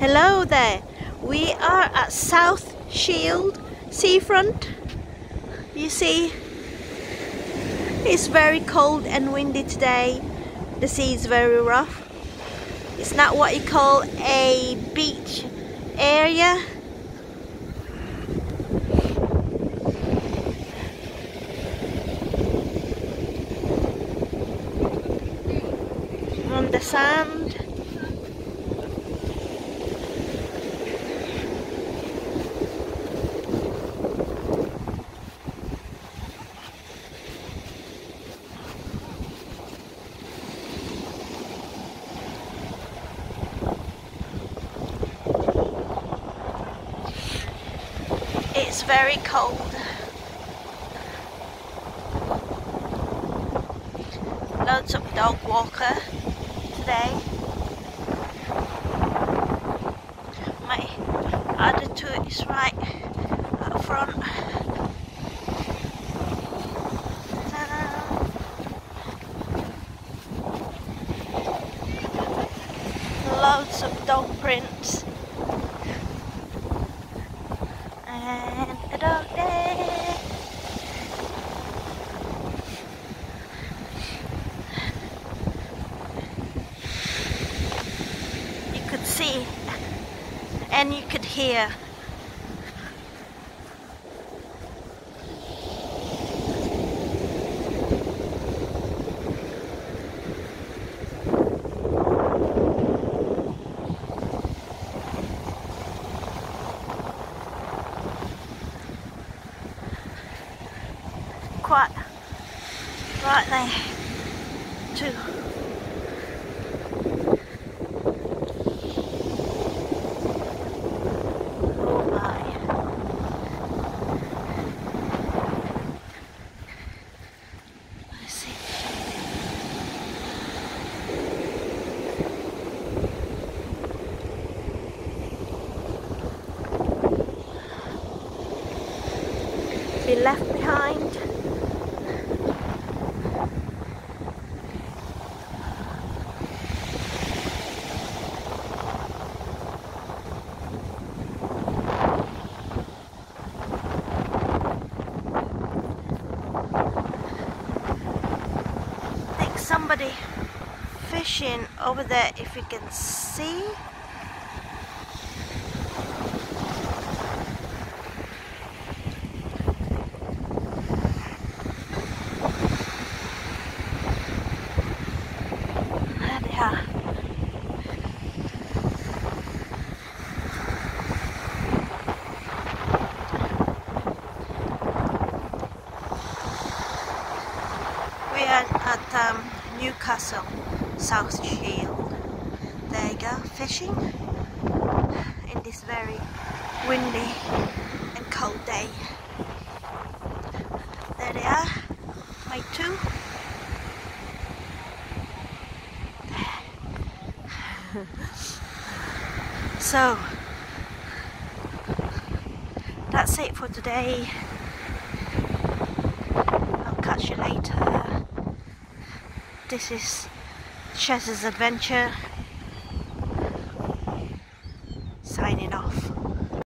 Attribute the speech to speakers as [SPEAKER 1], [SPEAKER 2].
[SPEAKER 1] Hello there. We are at South Shield seafront. You see, it's very cold and windy today. The sea is very rough. It's not what you call a beach area. On the sand. It's very cold. Loads of dog walker today. My other two is right up front. Loads of dog prints. and a dog day. You could see and you could hear. Quite right there too. Oh my. Let's see. Left behind. I think somebody fishing over there if you can see. There they are. We are at um, Newcastle, South Shield. There you go, fishing in this very windy and cold day. There they are, my two. so, that's it for today. I'll catch you later. This is Chez's adventure.